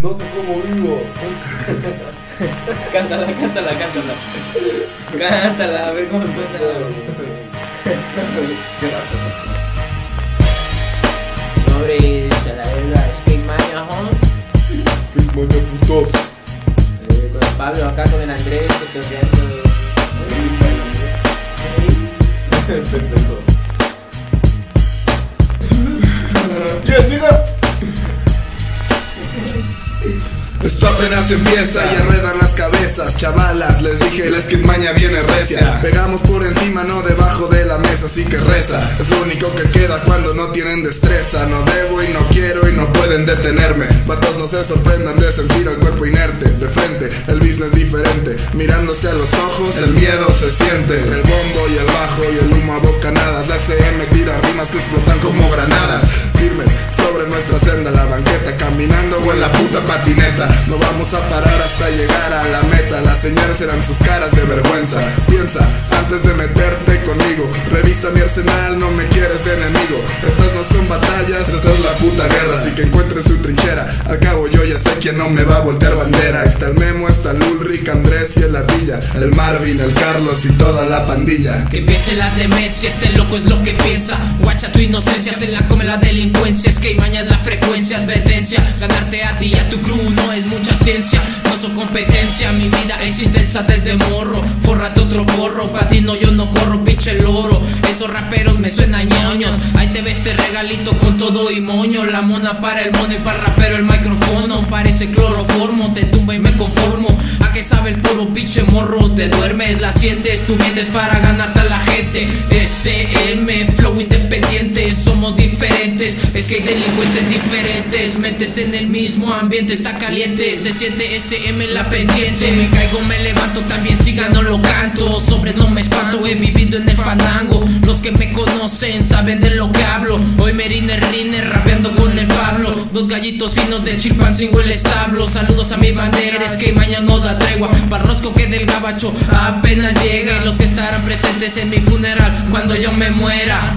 No sé cómo vivo. cántala, cántala, cántala. Cántala, a ver cómo suena. Sobre la Skate Mania Homes. Skate Mania putos. Eh, con el Pablo acá, con el Andrés, que te Pendejo. ¿Qué, siga? Apenas empieza. Y arredan las cabezas Chavalas, les dije la skidmaña viene recia. Pegamos por encima, no debajo de la mesa, así que reza. Es lo único que queda cuando no tienen destreza. No debo y no quiero y no pueden detenerme. Vatos no se sorprendan de sentir el cuerpo inerte De frente, el business diferente Mirándose a los ojos, el miedo se siente. El bombo y el bajo y el humo a bocanadas La CM tira rimas que explotan como granadas. Firmes sobre nuestra senda, la banqueta Caminando o en la puta patineta. No vamos a parar hasta llegar a la meta. Las señales serán sus caras de vergüenza. Piensa antes de meterte conmigo. Revisa mi arsenal, no me quieres enemigo. Estas no son batallas, esta es la puta guerra. Así que encuentre su trinchera. Al cabo yo ya sé quién no me va a voltear bandera. Está el Memo, está el Ulrich, Andrés y el Ardilla. El Marvin, el Carlos y toda la pandilla. Que empiece la demencia, este loco es lo que piensa. Guacha tu inocencia, se la come la delincuencia. Es que mañana es la frecuencia, advertencia. Ganarte a ti y a tu crew no es mucha ciencia, no son competencia Mi vida es intensa desde morro. Forrate otro porro, pa' ti no yo no corro, pinche loro. Esos raperos me suenan ñoños. Ahí te ves este regalito con todo y moño. La mona para el mono y para rapero el micrófono. Parece cloroformo, te tumba y me pinche morro Te duermes, la sientes, tú mientes para ganarte a la gente. SM, flow independiente Somos diferentes, es que hay delincuentes diferentes Mentes en el mismo ambiente, está caliente Se siente SM en la pendiente. Me caigo, me levanto, también siga, no lo canto Hoy me rine, rine, rapeando con el Pablo. Dos gallitos finos de Chilpancingo el establo. Saludos a mi bandera, es que mañana no da tregua. Parrosco que del gabacho apenas llega. Los que estarán presentes en mi funeral cuando yo me muera